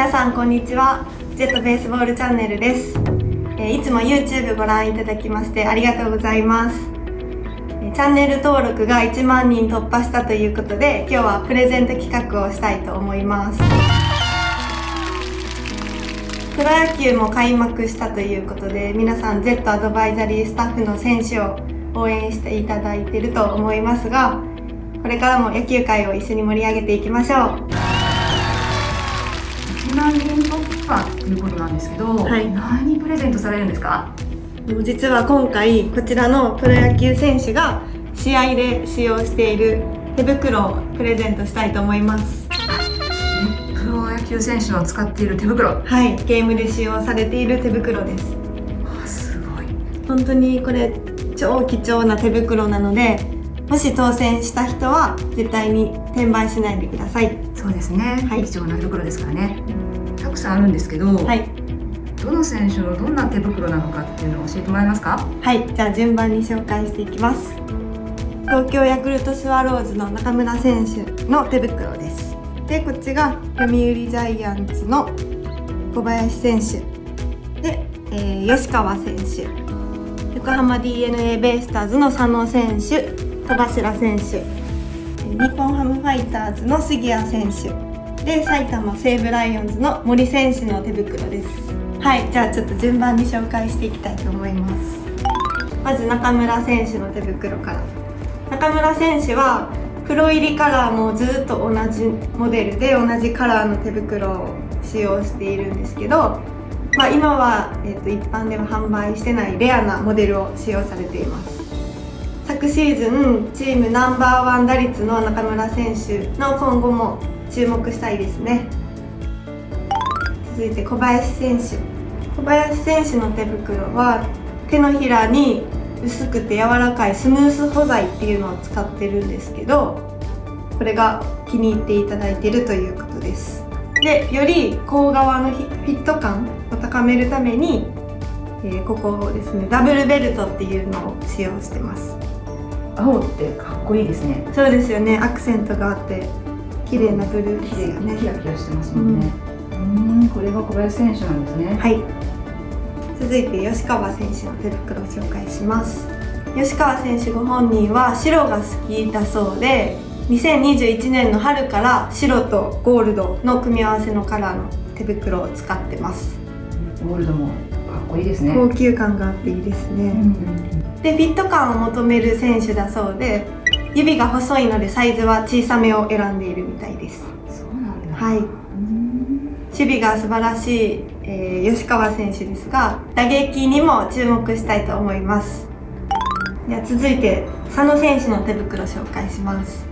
皆さんこんにちは。ジェットベースボールチャンネルです、えいつも YouTube ご覧いただきましてありがとうございます。チャンネル登録が1万人突破したということで今日はプレゼント企画をしたいと思います。プロ野球も開幕したということで皆さん Z アドバイザリースタッフの選手を応援していただいていると思いますがこれからも野球界を一緒に盛り上げていきましょう。1万人突破ということなんですけど、はい。何プレゼントされるんですか？実は今回こちらのプロ野球選手が試合で使用している手袋をプレゼントしたいと思います。えプロ野球選手の使っている手袋？はいゲームで使用されている手袋です。あすごい。本当にこれ超貴重な手袋なのでもし当選した人は絶対に転売しないでください。そうですね、はい。貴重な手袋ですからねさんあるんですけど、はい。どの選手のどんな手袋なのかっていうのを教えてもらえますか？はい。じゃあ順番に紹介していきます。東京ヤクルトスワローズの中村選手の手袋です。でこっちが読売ジャイアンツの小林選手。で、えー吉川選手。横浜 d n a ベイスターズの佐野選手。戸柱選手。えー日本ハムファイターズの杉谷選手で埼玉西武ライオンズの森選手の手袋です。はいじゃあちょっと順番に紹介していきたいと思います。まず中村選手の手袋から。中村選手は黒入りカラーもずっと同じモデルで同じカラーの手袋を使用しているんですけど、まあ、今は、えー、と一般では販売してないレアなモデルを使用されています。昨シーズンチームナンバーワン打率の中村選手の今後も注目したいですね。続いて小林選手。小林選手の手袋は手のひらに薄くて柔らかいスムース素材っていうのを使ってるんですけどこれが気に入っていただいているということです。でより甲側のフィフィット感を高めるために、えーここをですねダブルベルトっていうのを使用してます。青ってかっこいいですね。そうですよね。アクセントがあって綺麗なブルー。ですよねキラキラしてますもんね。うーんこれが小林選手なんですね。はい。続いて吉川選手の手袋を紹介します。吉川選手ご本人は白が好きだそうで2021年の春から白とゴールドの組み合わせのカラーの手袋を使ってます。ゴールドもかっこいいですね。高級感があっていいですね、うんうん。でフィット感を求める選手だそうで指が細いのでサイズは小さめを選んでいるみたいです。そうなんだ。はい。守備が素晴らしい、えー吉川選手ですが打撃にも注目したいと思います。では続いて佐野選手の手袋紹介します。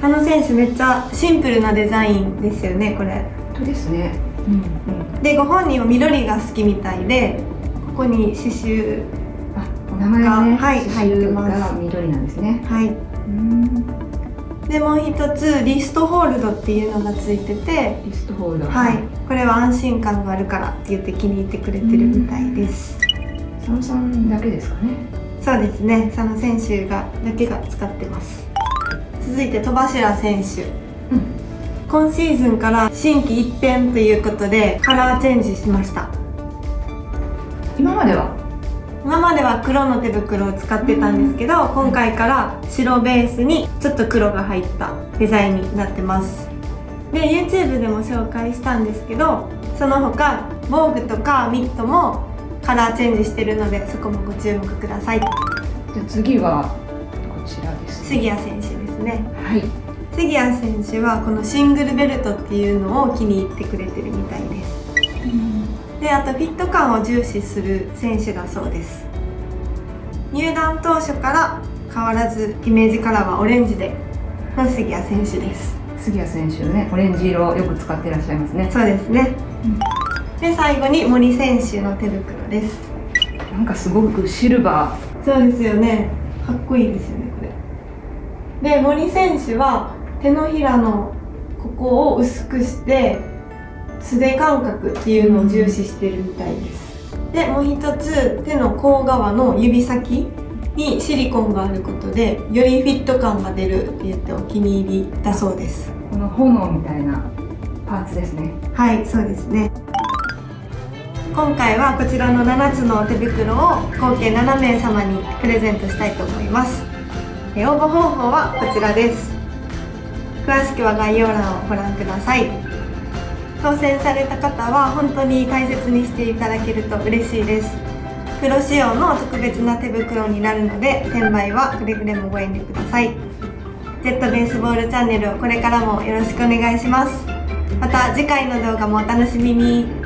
佐野選手めっちゃシンプルなデザインですよねこれ。本当ですね。うん。うん。でご本人は緑が好きみたいでここに刺繍名前がねはい入ってます。が緑なんですね。はい。うんでもう一つリストホールドっていうのがついててリストホールド。はい。これは安心感があるからって言って気に入ってくれてるみたいです。佐野さんだけですかね。そうですね。佐野選手がだけが使ってます。続いて戸柱選手。うん。今シーズンから新規一点ということでカラーチェンジしました。今までは今までは黒の手袋を使ってたんですけど今回から白ベースにちょっと黒が入ったデザインになってます。で YouTube でも紹介したんですけどその他防具とかミットもカラーチェンジしてるのでそこもご注目ください。じゃあ次はこちらです杉谷選手ですね。はい。杉谷選手はこのシングルベルトっていうのを気に入ってくれてるみたいですであとフィット感を重視する選手だそうです。入団当初から変わらずイメージカラーはオレンジでの杉谷選手です。杉谷選手のねオレンジ色をよく使っていらっしゃいますね。そうですね、で最後に森選手の手袋です。なんかすごくシルバそうですよね。かっこいいですよねこれ。で森選手は手のひらのここを薄くして素手感覚っていうのを重視してるみたいです。でもう一つ手の甲側の指先にシリコンがあることでよりフィット感が出るって言ってお気に入りだそうです。ーこの炎みたいなパパーツですね。はいそうですね。今回はこちらの7つの手袋を合計7名様にプレゼントしたいと思います。え応募方法はこちらです。詳しくは概要欄をご覧ください当選された方は本当に大切にしていただけると嬉しいです。プロ仕様の特別な手袋になるので転売はくれぐれもご遠慮ください。Z ベースボールチャンネルをこれからもよろしくお願いします。また次回の動画もお楽しみに。